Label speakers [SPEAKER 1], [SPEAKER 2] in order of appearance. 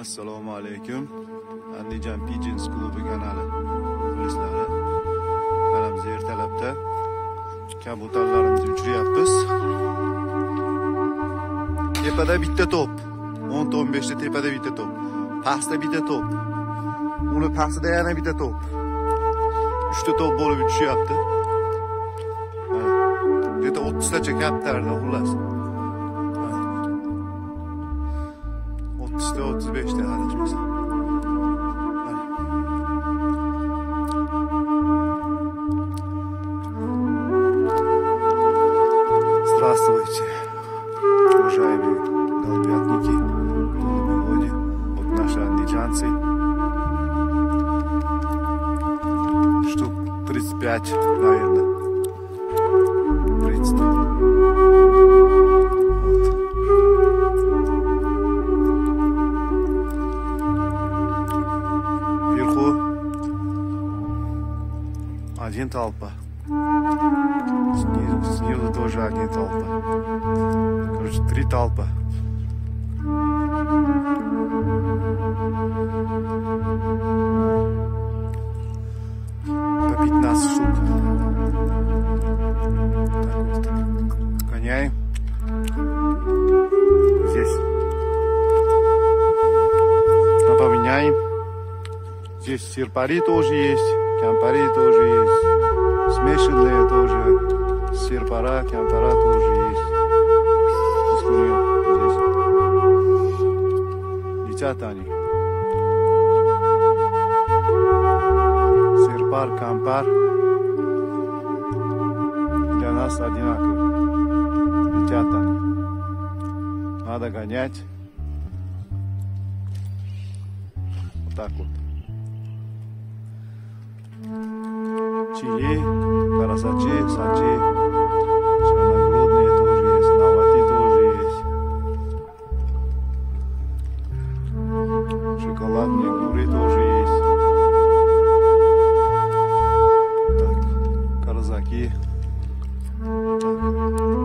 [SPEAKER 1] assalomu alaykum. Andijon pijins klubi kanali muxlislari. Mana biz ertalabda kabutarlarimizni uchiryapmiz tepada bitta to'p. O'nta o'n beshta tepada bitta to'p. Pastda bitta to'p. Uni pastida yana bitta to'p. Uchta to'p bo'lib uchishyapti где то o'ttiztacha kaptarda xullas. O'ttizta o'ttiz beshta adashmasam Здравствуйте, уважаемые голубятники, голуби вот наши андижанцы. Штук 35, наверное. Один толпа. Снизу, снизу тоже один толпа. Короче, три толпа. По 15 штук. Так вот. Гоняем. Здесь. Напоминаем. Здесь серпари тоже есть, кямпари тоже есть, смешанные тоже, серпара, кямпара тоже есть. Здесь. Летят они. Серпар, кампар для нас одинаково. Летят они. Надо гонять. Вот так вот. Чили, карасачи, сачи, черногрудные тоже есть, навати тоже есть. Шоколадные гуры тоже есть. Так, карзаки. Так.